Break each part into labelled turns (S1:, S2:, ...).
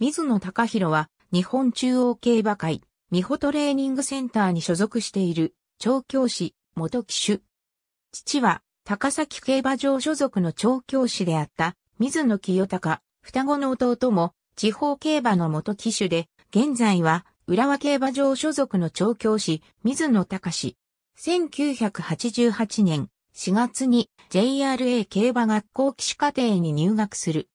S1: 水野隆弘は日本中央競馬会、美穂トレーニングセンターに所属している調教師、元騎手。父は高崎競馬場所属の調教師であった水野清隆、双子の弟も地方競馬の元騎手で、現在は浦和競馬場所属の調教師、水野隆。1988年4月に JRA 競馬学校騎手課程に入学する。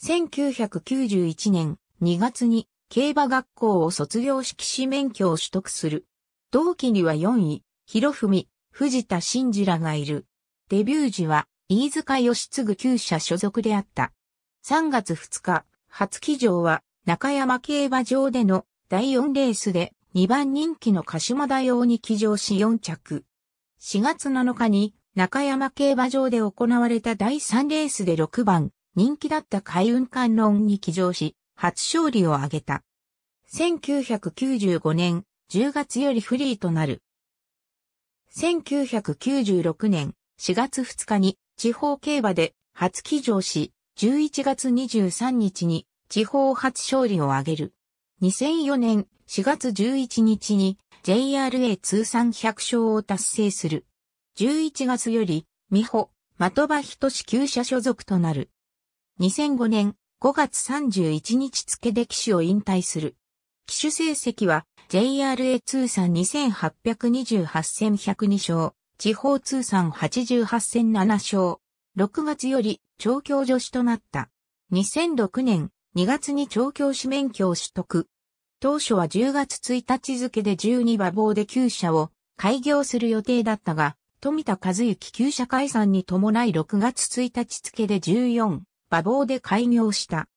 S1: 1991年2月に競馬学校を卒業し騎士免許を取得する。同期には4位、広文、藤田真二らがいる。デビュー時は飯塚義継厩舎所属であった。3月2日、初騎乗は中山競馬場での第4レースで2番人気の鹿島大王に騎乗し4着。4月7日に中山競馬場で行われた第3レースで6番人気だった海運観音に騎乗し初勝利を挙げた。1995年10月よりフリーとなる。1996年4月2日に地方競馬で初騎乗し、11月23日に地方初勝利を挙げる。2004年4月11日に JRA 通算100勝を達成する。11月より、美穂、的場仁志厩舎所属となる。2005年5月31日付で騎手を引退する。騎手成績は JRA 通算2828戦102勝、地方通算88戦7勝。6月より調教助手となった。2006年2月に調教師免許を取得。当初は10月1日付で12馬房で厩舎を開業する予定だったが、富田和幸厩舎解散に伴い6月1日付で14馬房で開業した。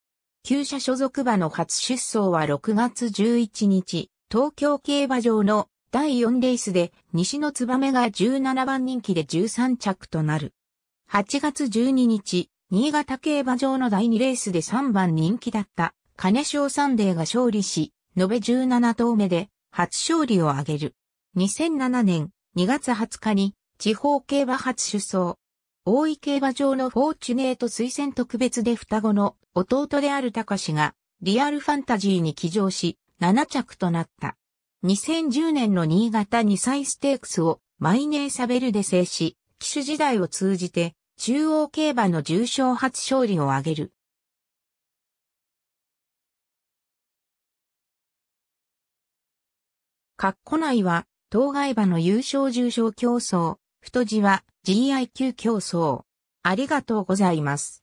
S1: 厩舎所属馬の初出走は6月11日、東京競馬場の第4レースで西のツバメが17番人気で13着となる。8月12日、新潟競馬場の第2レースで3番人気だった金賞サンデーが勝利し、延べ17頭目で初勝利を挙げる。2007年2月20日に地方競馬初出走。大井競馬場のフォーチュネート推薦特別で双子の弟である高志がリアルファンタジーに騎乗し7着となった。2010年の新潟2歳ステークスをマイネーサベルで制し、騎手時代を通じて中央競馬の重賞初勝利を挙げる。括弧内は、当該馬の優勝重賞競争、太字は GIQ 競争。ありがとうございます。